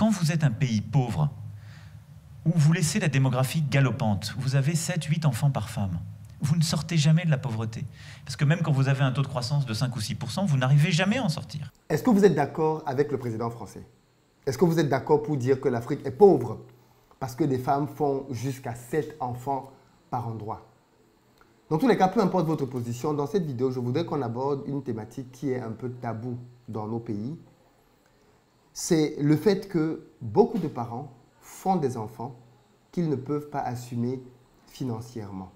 Quand vous êtes un pays pauvre, où vous laissez la démographie galopante, vous avez 7, 8 enfants par femme, vous ne sortez jamais de la pauvreté. Parce que même quand vous avez un taux de croissance de 5 ou 6% vous n'arrivez jamais à en sortir. Est-ce que vous êtes d'accord avec le président français? Est-ce que vous êtes d'accord pour dire que l'Afrique est pauvre parce que des femmes font jusqu'à 7 enfants par endroit? Dans tous les cas, peu importe votre position, dans cette vidéo, je voudrais qu'on aborde une thématique qui est un peu tabou dans nos pays. C'est le fait que beaucoup de parents font des enfants qu'ils ne peuvent pas assumer financièrement.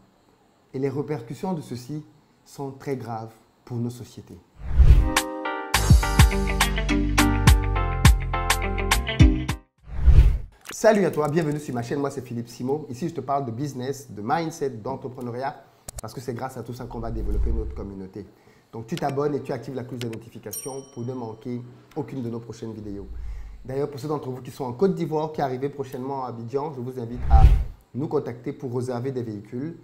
Et les répercussions de ceci sont très graves pour nos sociétés. Salut à toi, bienvenue sur ma chaîne, moi c'est Philippe Simo. Ici je te parle de business, de mindset, d'entrepreneuriat, parce que c'est grâce à tout ça qu'on va développer notre communauté. Donc tu t'abonnes et tu actives la cloche de notification pour ne manquer aucune de nos prochaines vidéos. D'ailleurs, pour ceux d'entre vous qui sont en Côte d'Ivoire, qui arrivent prochainement à Abidjan, je vous invite à nous contacter pour réserver des véhicules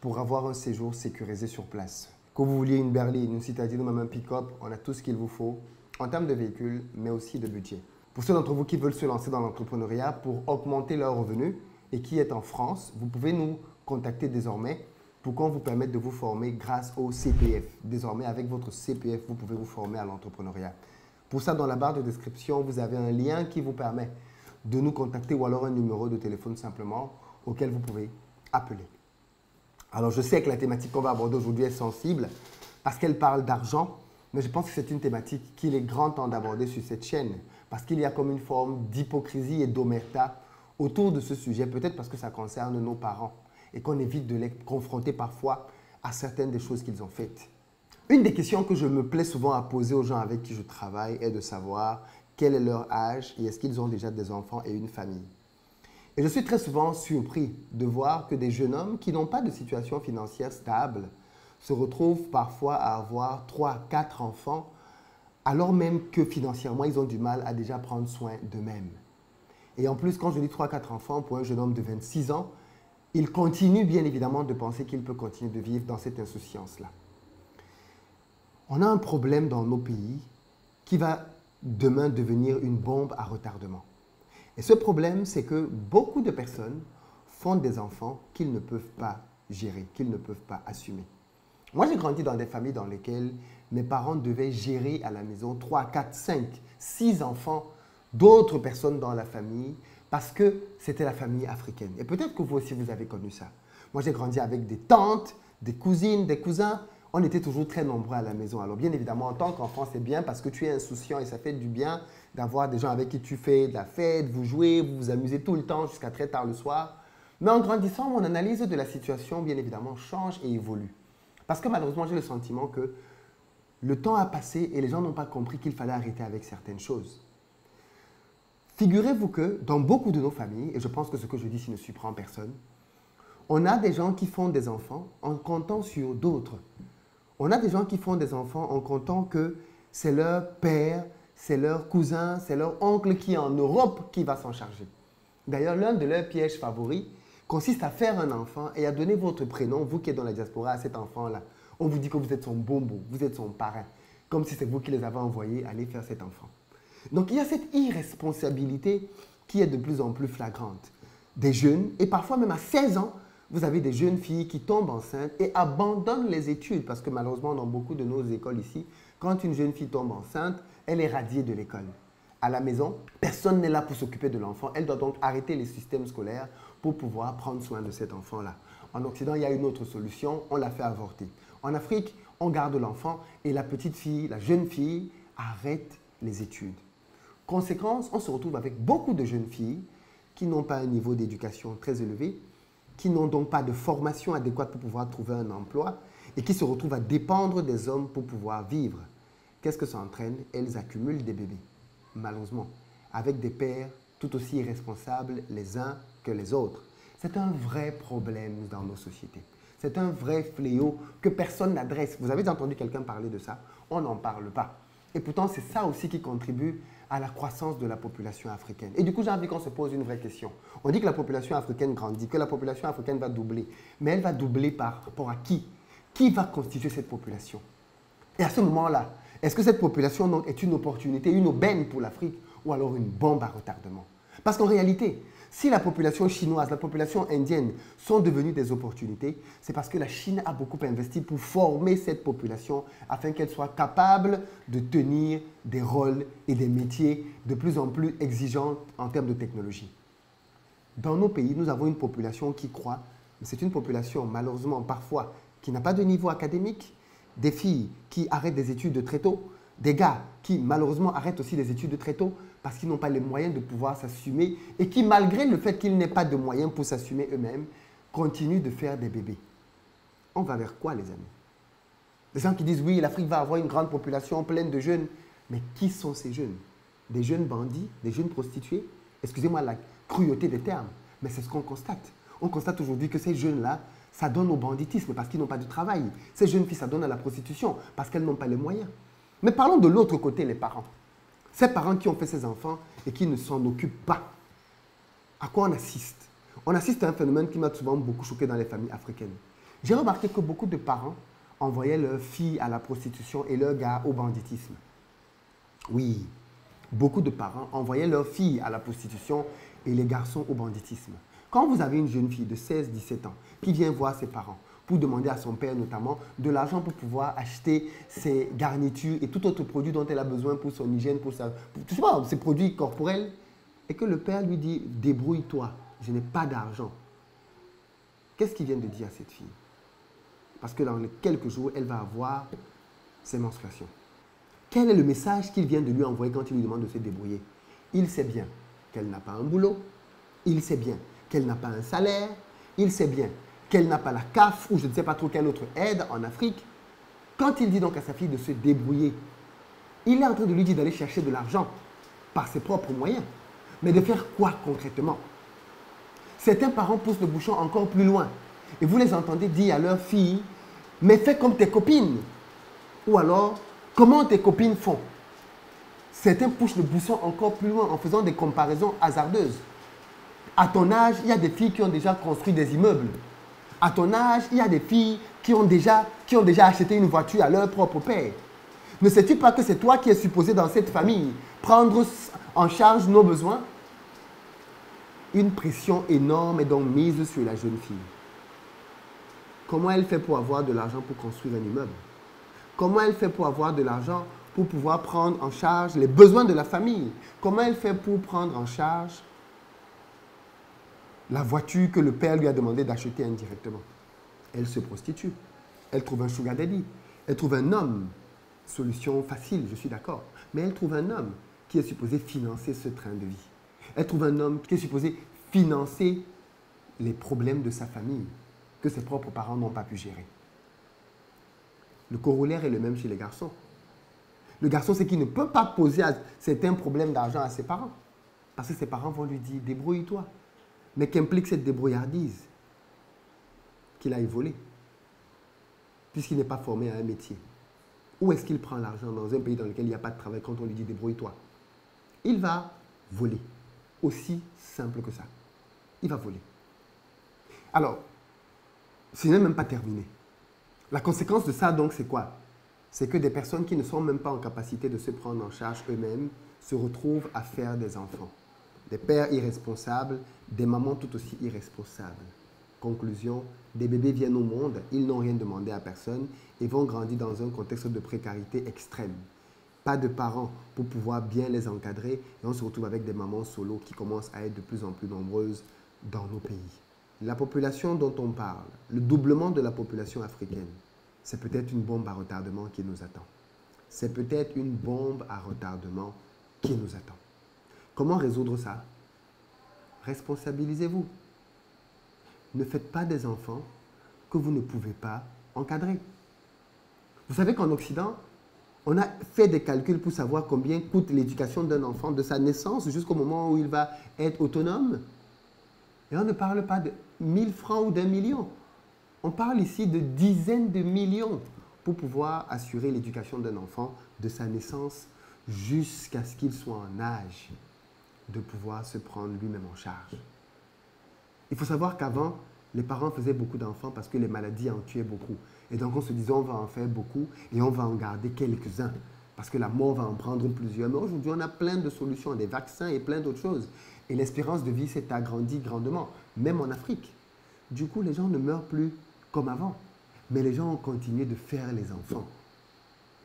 pour avoir un séjour sécurisé sur place. Que vous vouliez une berline, une citadine ou même un pick-up, on a tout ce qu'il vous faut en termes de véhicules, mais aussi de budget. Pour ceux d'entre vous qui veulent se lancer dans l'entrepreneuriat pour augmenter leurs revenus et qui est en France, vous pouvez nous contacter désormais pour qu'on vous permette de vous former grâce au CPF. Désormais, avec votre CPF, vous pouvez vous former à l'entrepreneuriat. Pour ça, dans la barre de description, vous avez un lien qui vous permet de nous contacter ou alors un numéro de téléphone simplement auquel vous pouvez appeler. Alors je sais que la thématique qu'on va aborder aujourd'hui est sensible parce qu'elle parle d'argent, mais je pense que c'est une thématique qu'il est grand temps d'aborder sur cette chaîne parce qu'il y a comme une forme d'hypocrisie et d'omerta autour de ce sujet, peut-être parce que ça concerne nos parents et qu'on évite de les confronter parfois à certaines des choses qu'ils ont faites. Une des questions que je me plais souvent à poser aux gens avec qui je travaille est de savoir quel est leur âge et est-ce qu'ils ont déjà des enfants et une famille. Et je suis très souvent surpris de voir que des jeunes hommes qui n'ont pas de situation financière stable se retrouvent parfois à avoir 3, 4 enfants, alors même que financièrement, ils ont du mal à déjà prendre soin d'eux-mêmes. Et en plus, quand je dis 3, 4 enfants pour un jeune homme de 26 ans, il continue bien évidemment de penser qu'il peut continuer de vivre dans cette insouciance-là. On a un problème dans nos pays qui va demain devenir une bombe à retardement. Et ce problème, c'est que beaucoup de personnes font des enfants qu'ils ne peuvent pas gérer, qu'ils ne peuvent pas assumer. Moi, j'ai grandi dans des familles dans lesquelles mes parents devaient gérer à la maison 3, 4, 5, 6 enfants d'autres personnes dans la famille parce que c'était la famille africaine. Et peut-être que vous aussi, vous avez connu ça. Moi, j'ai grandi avec des tantes, des cousines, des cousins on était toujours très nombreux à la maison. Alors bien évidemment, en tant qu'enfant, c'est bien parce que tu es insouciant et ça fait du bien d'avoir des gens avec qui tu fais de la fête, vous jouez, vous vous amusez tout le temps jusqu'à très tard le soir. Mais en grandissant, mon analyse de la situation, bien évidemment, change et évolue. Parce que malheureusement, j'ai le sentiment que le temps a passé et les gens n'ont pas compris qu'il fallait arrêter avec certaines choses. Figurez-vous que dans beaucoup de nos familles, et je pense que ce que je dis ici ne surprend personne, on a des gens qui font des enfants en comptant sur d'autres. On a des gens qui font des enfants en comptant que c'est leur père, c'est leur cousin, c'est leur oncle qui est en Europe qui va s'en charger. D'ailleurs, l'un de leurs pièges favoris consiste à faire un enfant et à donner votre prénom, vous qui êtes dans la diaspora, à cet enfant-là. On vous dit que vous êtes son bonbon, vous êtes son parrain, comme si c'est vous qui les avez envoyés aller faire cet enfant. Donc il y a cette irresponsabilité qui est de plus en plus flagrante. Des jeunes, et parfois même à 16 ans, vous avez des jeunes filles qui tombent enceintes et abandonnent les études parce que malheureusement, dans beaucoup de nos écoles ici, quand une jeune fille tombe enceinte, elle est radiée de l'école. À la maison, personne n'est là pour s'occuper de l'enfant. Elle doit donc arrêter les systèmes scolaires pour pouvoir prendre soin de cet enfant-là. En Occident, il y a une autre solution, on l'a fait avorter. En Afrique, on garde l'enfant et la petite fille, la jeune fille, arrête les études. Conséquence, on se retrouve avec beaucoup de jeunes filles qui n'ont pas un niveau d'éducation très élevé qui n'ont donc pas de formation adéquate pour pouvoir trouver un emploi et qui se retrouvent à dépendre des hommes pour pouvoir vivre. Qu'est-ce que ça entraîne? Elles accumulent des bébés, malheureusement, avec des pères tout aussi irresponsables les uns que les autres. C'est un vrai problème dans nos sociétés. C'est un vrai fléau que personne n'adresse. Vous avez entendu quelqu'un parler de ça? On n'en parle pas. Et pourtant, c'est ça aussi qui contribue à la croissance de la population africaine. Et du coup, j'ai envie qu'on se pose une vraie question. On dit que la population africaine grandit, que la population africaine va doubler. Mais elle va doubler par rapport à qui? Qui va constituer cette population? Et à ce moment-là, est-ce que cette population est une opportunité, une aubaine pour l'Afrique ou alors une bombe à retardement? Parce qu'en réalité, si la population chinoise, la population indienne sont devenues des opportunités, c'est parce que la Chine a beaucoup investi pour former cette population afin qu'elle soit capable de tenir des rôles et des métiers de plus en plus exigeants en termes de technologie. Dans nos pays, nous avons une population qui croit, mais c'est une population malheureusement parfois qui n'a pas de niveau académique, des filles qui arrêtent des études très tôt, des gars qui malheureusement arrêtent aussi des études très tôt parce qu'ils n'ont pas les moyens de pouvoir s'assumer et qui, malgré le fait qu'ils n'aient pas de moyens pour s'assumer eux-mêmes, continuent de faire des bébés. On va vers quoi, les amis? Des gens qui disent oui, l'Afrique va avoir une grande population pleine de jeunes. Mais qui sont ces jeunes? Des jeunes bandits Des jeunes prostituées? Excusez-moi la cruauté des termes, mais c'est ce qu'on constate. On constate aujourd'hui que ces jeunes-là, ça donne au banditisme parce qu'ils n'ont pas de travail. Ces jeunes filles, ça donne à la prostitution parce qu'elles n'ont pas les moyens. Mais parlons de l'autre côté, les parents. Ces parents qui ont fait ces enfants et qui ne s'en occupent pas. À quoi on assiste? On assiste à un phénomène qui m'a souvent beaucoup choqué dans les familles africaines. J'ai remarqué que beaucoup de parents envoyaient leurs filles à la prostitution et leurs gars au banditisme. Oui, beaucoup de parents envoyaient leurs filles à la prostitution et les garçons au banditisme. Quand vous avez une jeune fille de 16-17 ans qui vient voir ses parents pour demander à son père notamment de l'argent pour pouvoir acheter ses garnitures et tout autre produit dont elle a besoin pour son hygiène, pour, sa, ses produits corporels, et que le père lui dit débrouille-toi, je n'ai pas d'argent. Qu'est-ce qu'il vient de dire à cette fille? Parce que dans quelques jours, elle va avoir ses menstruations. Quel est le message qu'il vient de lui envoyer quand il lui demande de se débrouiller? Il sait bien qu'elle n'a pas un boulot, il sait bien qu'elle n'a pas un salaire, il sait bien qu'elle n'a pas la CAF ou je ne sais pas trop quelle autre aide en Afrique. Quand il dit donc à sa fille de se débrouiller, il est en train de lui dire d'aller chercher de l'argent par ses propres moyens. Mais de faire quoi concrètement? Certains parents poussent le bouchon encore plus loin. Et vous les entendez dire à leur fille, mais fais comme tes copines. Ou alors, comment tes copines font? Certains poussent le bouchon encore plus loin en faisant des comparaisons hasardeuses. À ton âge, il y a des filles qui ont déjà construit des immeubles. À ton âge, il y a des filles qui ont déjà, acheté une voiture à leur propre père. Ne sais-tu pas que c'est toi qui es supposé dans cette famille prendre en charge nos besoins? Une pression énorme est donc mise sur la jeune fille. Comment elle fait pour avoir de l'argent pour construire un immeuble? Comment elle fait pour avoir de l'argent pour pouvoir prendre en charge les besoins de la famille? Comment elle fait pour prendre en charge la voiture que le père lui a demandé d'acheter indirectement. Elle se prostitue. Elle trouve un sugar daddy. Elle trouve un homme. Solution facile, je suis d'accord. Mais elle trouve un homme qui est supposé financer ce train de vie. Elle trouve un homme qui est supposé financer les problèmes de sa famille que ses propres parents n'ont pas pu gérer. Le corollaire est le même chez les garçons. Le garçon, c'est qu'il ne peut pas poser certains problèmes d'argent à ses parents. Parce que ses parents vont lui dire, débrouille-toi mais qu'implique cette débrouillardise qu'il aille voler, puisqu'il n'est pas formé à un métier. Où est-ce qu'il prend l'argent dans un pays dans lequel il n'y a pas de travail quand on lui dit débrouille-toi? Il va voler. Aussi simple que ça. Il va voler. Alors, ce n'est même pas terminé. La conséquence de ça, donc, c'est quoi? C'est que des personnes qui ne sont même pas en capacité de se prendre en charge eux-mêmes se retrouvent à faire des enfants des pères irresponsables, des mamans tout aussi irresponsables. Conclusion, des bébés viennent au monde, ils n'ont rien demandé à personne et vont grandir dans un contexte de précarité extrême. Pas de parents pour pouvoir bien les encadrer et on se retrouve avec des mamans solo qui commencent à être de plus en plus nombreuses dans nos pays. La population dont on parle, le doublement de la population africaine, c'est peut-être une bombe à retardement qui nous attend. C'est peut-être une bombe à retardement qui nous attend. Comment résoudre ça? Responsabilisez-vous. Ne faites pas des enfants que vous ne pouvez pas encadrer. Vous savez qu'en Occident, on a fait des calculs pour savoir combien coûte l'éducation d'un enfant de sa naissance jusqu'au moment où il va être autonome? Et on ne parle pas de 1000 francs ou d'un million. On parle ici de dizaines de millions pour pouvoir assurer l'éducation d'un enfant de sa naissance jusqu'à ce qu'il soit en âge de pouvoir se prendre lui-même en charge. Il faut savoir qu'avant, les parents faisaient beaucoup d'enfants parce que les maladies en tuaient beaucoup. Et donc on se disait, on va en faire beaucoup et on va en garder quelques-uns. parce que la mort va en prendre plusieurs. Mais aujourd'hui, on a plein de solutions, des vaccins et plein d'autres choses. Et l'espérance de vie s'est agrandie grandement, même en Afrique. Du coup, les gens ne meurent plus comme avant. Mais les gens ont continué de faire les enfants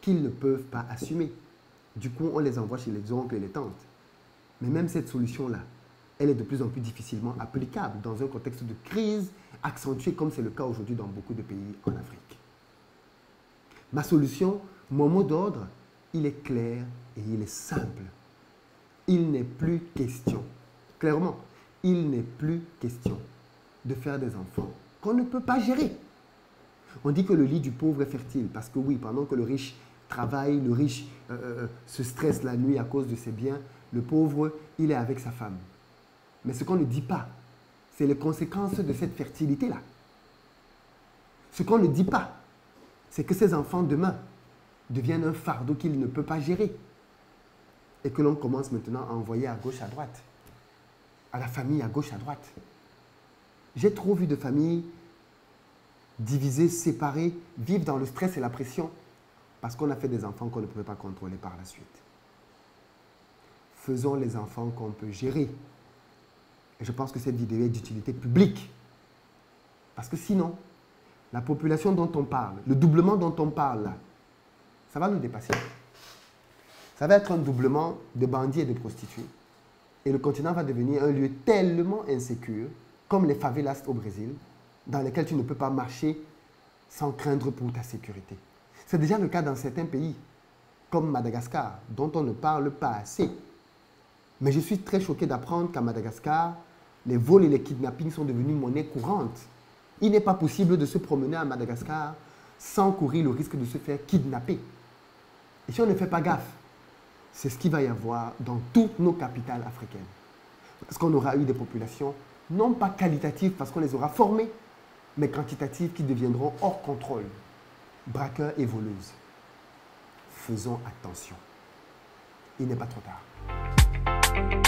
qu'ils ne peuvent pas assumer. Du coup, on les envoie chez les oncles et les tantes. Mais même cette solution-là, elle est de plus en plus difficilement applicable dans un contexte de crise accentuée comme c'est le cas aujourd'hui dans beaucoup de pays en Afrique. Ma solution, mon mot d'ordre, il est clair et il est simple. Il n'est plus question, clairement, il n'est plus question de faire des enfants qu'on ne peut pas gérer. On dit que le lit du pauvre est fertile parce que oui, pendant que le riche travaille, le riche euh, euh, se stresse la nuit à cause de ses biens, le pauvre, il est avec sa femme. Mais ce qu'on ne dit pas, c'est les conséquences de cette fertilité-là. Ce qu'on ne dit pas, c'est que ces enfants demain deviennent un fardeau qu'il ne peut pas gérer. Et que l'on commence maintenant à envoyer à gauche, à droite. À la famille, à gauche, à droite. J'ai trop vu de familles divisées, séparées, vivre dans le stress et la pression parce qu'on a fait des enfants qu'on ne pouvait pas contrôler par la suite. Faisons les enfants qu'on peut gérer. Et je pense que cette vidéo est d'utilité publique. Parce que sinon, la population dont on parle, le doublement dont on parle ça va nous dépasser. Ça va être un doublement de bandits et de prostituées. Et le continent va devenir un lieu tellement insécure, comme les favelas au Brésil, dans lesquels tu ne peux pas marcher sans craindre pour ta sécurité. C'est déjà le cas dans certains pays, comme Madagascar, dont on ne parle pas assez. Mais je suis très choqué d'apprendre qu'à Madagascar, les vols et les kidnappings sont devenus monnaie courante. Il n'est pas possible de se promener à Madagascar sans courir le risque de se faire kidnapper. Et si on ne fait pas gaffe, c'est ce qu'il va y avoir dans toutes nos capitales africaines. Parce qu'on aura eu des populations non pas qualitatives parce qu'on les aura formées, mais quantitatives qui deviendront hors contrôle, braqueurs et voleuses. Faisons attention. Il n'est pas trop tard. Bye.